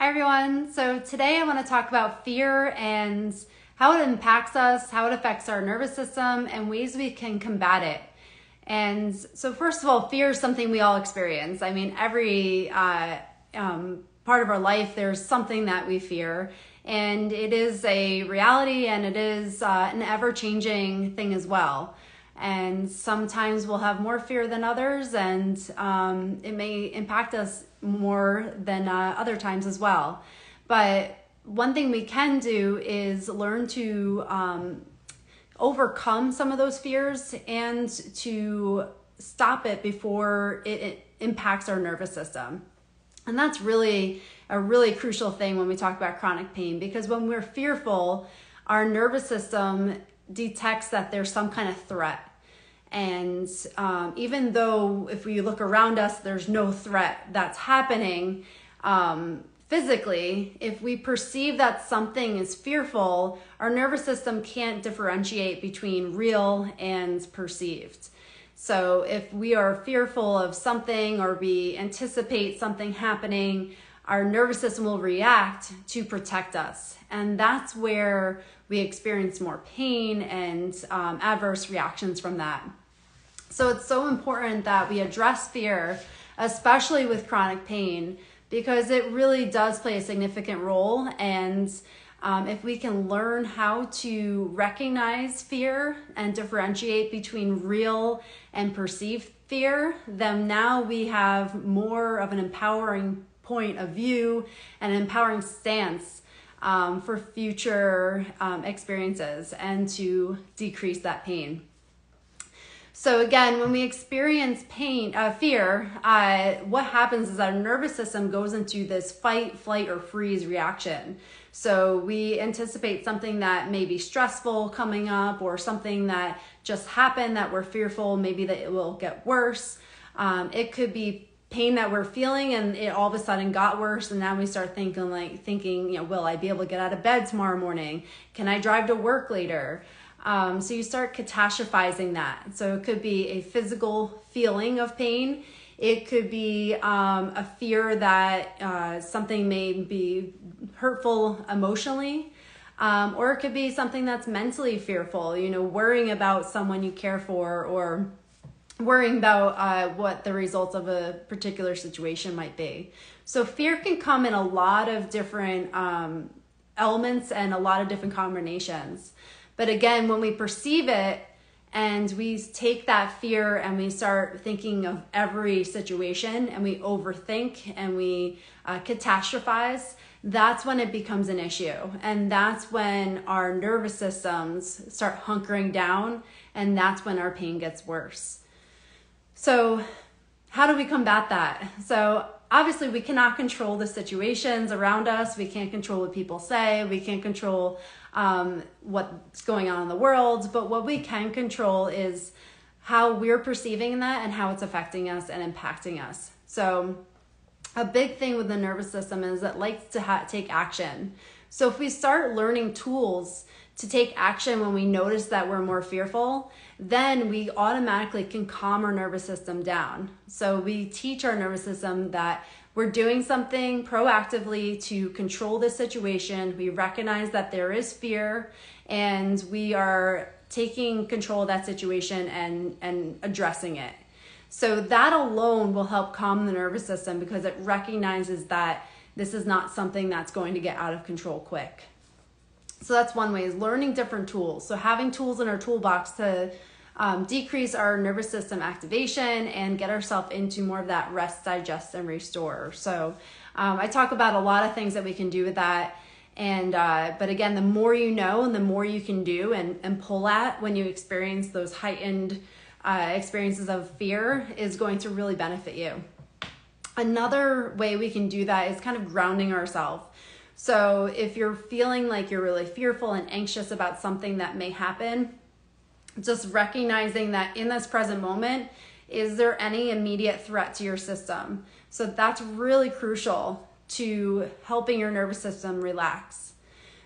Hi, everyone. So, today I want to talk about fear and how it impacts us, how it affects our nervous system, and ways we can combat it. And so, first of all, fear is something we all experience. I mean, every uh, um, part of our life, there's something that we fear. And it is a reality and it is uh, an ever changing thing as well. And sometimes we'll have more fear than others, and um, it may impact us more than uh, other times as well. But one thing we can do is learn to um, overcome some of those fears and to stop it before it, it impacts our nervous system. And that's really a really crucial thing when we talk about chronic pain because when we're fearful, our nervous system detects that there's some kind of threat. And um, even though if we look around us, there's no threat that's happening um, physically, if we perceive that something is fearful, our nervous system can't differentiate between real and perceived. So if we are fearful of something or we anticipate something happening, our nervous system will react to protect us. And that's where we experience more pain and um, adverse reactions from that. So it's so important that we address fear, especially with chronic pain, because it really does play a significant role. And um, if we can learn how to recognize fear and differentiate between real and perceived fear, then now we have more of an empowering point of view and an empowering stance um, for future um, experiences and to decrease that pain. So again, when we experience pain, uh, fear, uh, what happens is our nervous system goes into this fight, flight, or freeze reaction. So we anticipate something that may be stressful coming up, or something that just happened that we're fearful, maybe that it will get worse. Um, it could be pain that we're feeling and it all of a sudden got worse and now we start thinking like thinking you know will i be able to get out of bed tomorrow morning can i drive to work later um, so you start catastrophizing that. So it could be a physical feeling of pain. It could be um, a fear that uh, something may be hurtful emotionally. Um, or it could be something that's mentally fearful, you know, worrying about someone you care for or worrying about uh, what the results of a particular situation might be. So fear can come in a lot of different um, elements and a lot of different combinations. But again, when we perceive it and we take that fear and we start thinking of every situation and we overthink and we uh, catastrophize, that's when it becomes an issue. And that's when our nervous systems start hunkering down and that's when our pain gets worse. So, how do we combat that? So, obviously we cannot control the situations around us. We can't control what people say. We can't control um, what's going on in the world. But what we can control is how we're perceiving that and how it's affecting us and impacting us. So a big thing with the nervous system is it likes to ha- take action. So if we start learning tools to take action when we notice that we're more fearful, then we automatically can calm our nervous system down. So we teach our nervous system that we're doing something proactively to control this situation. We recognize that there is fear and we are taking control of that situation and, and addressing it. So that alone will help calm the nervous system because it recognizes that this is not something that's going to get out of control quick. So that's one way is learning different tools. So having tools in our toolbox to um, decrease our nervous system activation and get ourselves into more of that rest, digest, and restore. So um, I talk about a lot of things that we can do with that. And uh, but again, the more you know and the more you can do and, and pull at when you experience those heightened uh, experiences of fear is going to really benefit you. Another way we can do that is kind of grounding ourselves. So if you're feeling like you're really fearful and anxious about something that may happen, just recognizing that in this present moment, is there any immediate threat to your system? So that's really crucial to helping your nervous system relax.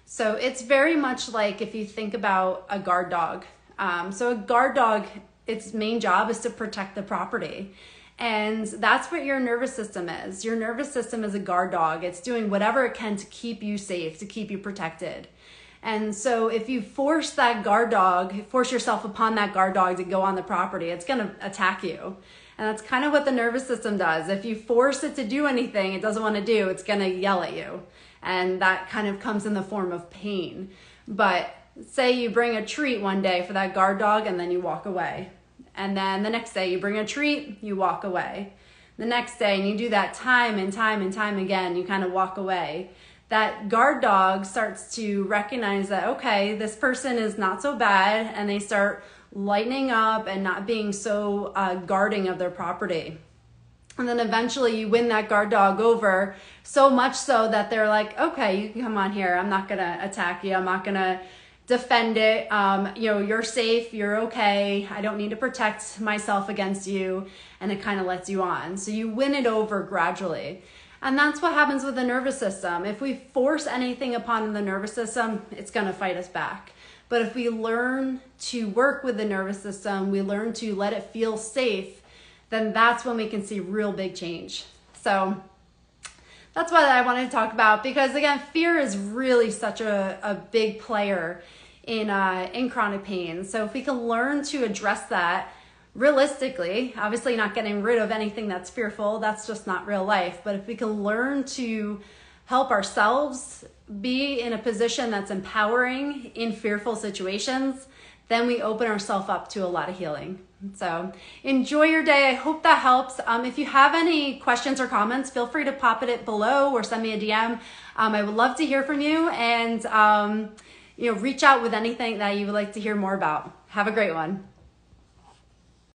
So it's very much like if you think about a guard dog. Um, so a guard dog, its main job is to protect the property. And that's what your nervous system is. Your nervous system is a guard dog. It's doing whatever it can to keep you safe, to keep you protected. And so if you force that guard dog, force yourself upon that guard dog to go on the property, it's going to attack you. And that's kind of what the nervous system does. If you force it to do anything it doesn't want to do, it's going to yell at you. And that kind of comes in the form of pain. But say you bring a treat one day for that guard dog and then you walk away. And then the next day you bring a treat, you walk away. The next day, and you do that time and time and time again, you kind of walk away. That guard dog starts to recognize that, okay, this person is not so bad, and they start lightening up and not being so uh, guarding of their property. And then eventually you win that guard dog over so much so that they're like, okay, you can come on here. I'm not going to attack you. I'm not going to defend it. Um, you know, you're safe, you're okay. I don't need to protect myself against you. And it kind of lets you on. So you win it over gradually. And that's what happens with the nervous system. If we force anything upon the nervous system, it's going to fight us back. But if we learn to work with the nervous system, we learn to let it feel safe, then that's when we can see real big change. So that's what I wanted to talk about because again, fear is really such a, a big player in uh, in chronic pain. So if we can learn to address that realistically, obviously not getting rid of anything that's fearful, that's just not real life. But if we can learn to help ourselves be in a position that's empowering in fearful situations, then we open ourselves up to a lot of healing. So enjoy your day. I hope that helps. Um, if you have any questions or comments, feel free to pop it below or send me a DM. Um, I would love to hear from you and um, you know reach out with anything that you would like to hear more about. Have a great one.